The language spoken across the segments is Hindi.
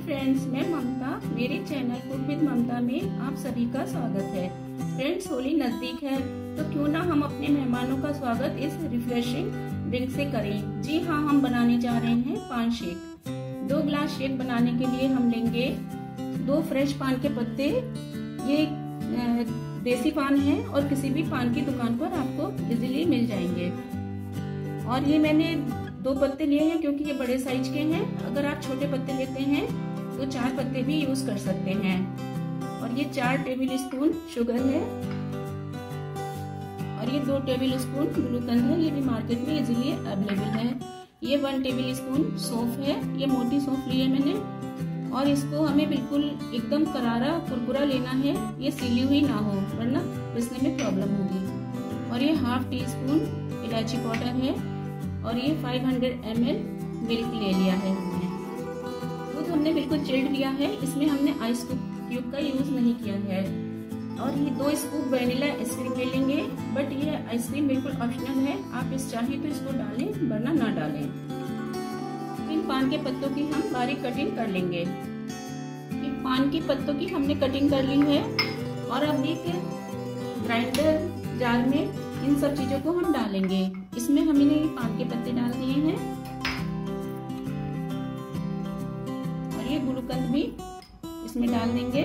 फ्रेंड्स मैं ममता, मेरे चैनल कुक विद ममता में आप सभी का स्वागत है। फ्रेंड्स होली नज़दीक है तो क्यों ना हम अपने मेहमानों का स्वागत इस रिफ्रेशिंग ड्रिंक से करें। जी हाँ हम बनाने जा रहे हैं पान शेक। दो ग्लास शेक बनाने के लिए हम लेंगे दो फ्रेश पान के पत्ते। ये देसी पान है और किसी भी पान की दुकान पर आपको इजीली मिल जाएँगे। और ये मैंने दो पत्ते लिए हैं क्योंकि ये बड़े साइज़ के हैं। अगर आप छोटे पत्ते लेते हैं तो चार पत्ते भी यूज़ कर सकते हैं। और ये चार टेबल स्पून शुगर है। और ये दो टेबल स्पून ग्लूकन है, ये भी मार्केट में इजीली अवेलेबल है। ये वन टेबल स्पून सौंफ है, ये मोटी सौंफ ली है मैंने। और इसको हमें बिल्कुल एकदम करारा कुरकुरा लेना है, ये सीली हुई ना हो, वरना पिसने में प्रॉब्लम होगी। और ये हाफ़ टी स्पून इलायची पाउडर है। और ये 500 हंड्रेड मिल्क ले लिया है हमने। हमने बिल्कुल चिल्ड लिया है, इसमें हमने आइस क्यूब का यूज़ नहीं किया है। और ये दो स्कूप वेनिला आइसक्रीम ले लेंगे बट ये आइसक्रीम बिल्कुल ऑप्शनल है। आप इस चाहिए तो इसको डालें, वरना ना डालें। इन पान के पत्तों की हम बारीक कटिंग कर लेंगे। इन पान के पत्तों की हमने कटिंग कर ली है। और अब एक ग्राइंडर जार में इन सब चीज़ों को हम डालेंगे। इसमें हमने पान के पत्ते डाल दिए हैं। ये गुलकंद भी इसमें डाल देंगे।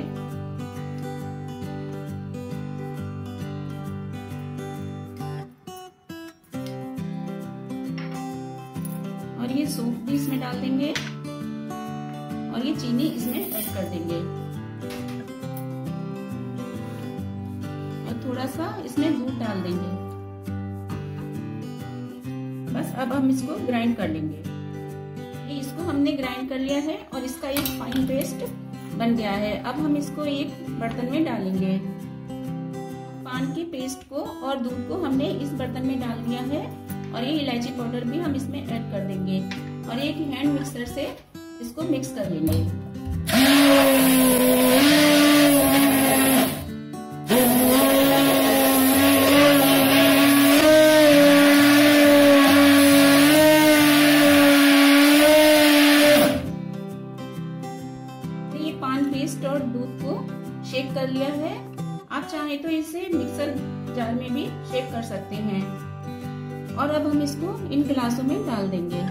और ये सूप भी इसमें डाल देंगे और ये चीनी इसमें ऐड कर देंगे। और थोड़ा सा इसमें दूध डाल देंगे। बस अब हम इसको ग्राइंड कर लेंगे। ये इसको हमने ग्राइंड कर लिया है और इसका एक फाइन पेस्ट बन गया है। अब हम इसको एक बर्तन में डालेंगे। पान के पेस्ट को और दूध को हमने इस बर्तन में डाल दिया है और ये इलायची पाउडर भी हम इसमें ऐड कर देंगे और एक हैंड मिक्सर से इसको मिक्स कर लेंगे। पेस्ट और दूध को शेक कर लिया है। आप चाहे तो इसे मिक्सर जार में भी शेक कर सकते हैं। और अब हम इसको इन गिलासों में डाल देंगे।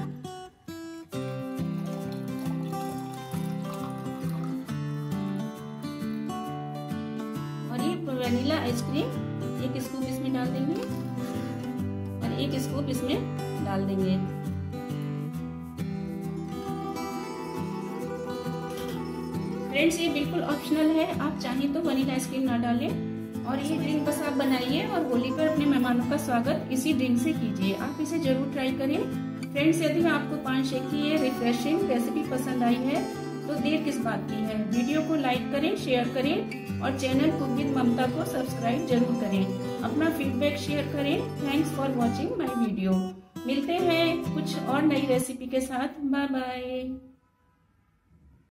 और ये वनीला आइसक्रीम एक स्कूप इसमें डाल देंगे। और एक स्कूप इसमें डाल देंगे। फ्रेंड्स ये बिल्कुल ऑप्शनल है। आप चाहें तो वनीला आइसक्रीम ना डालें और ये ड्रिंक बस आप बनाइए और होली पर अपने मेहमानों का स्वागत इसी ड्रिंक से कीजिए। आप इसे ज़रूर ट्राई करें। फ्रेंड्स यदि आपको पान शेक की ये रिफ्रेशिंग रेसिपी पसंद आई है तो देर किस बात की है? वीडियो को लाइक करें शेयर करें और चैनल कुक विद ममता को सब्सक्राइब ज़रूर करें। अपना फीडबैक शेयर करें। Thanks for watching my video मिलते हैं कुछ और नई रेसिपी के साथ। Bye bye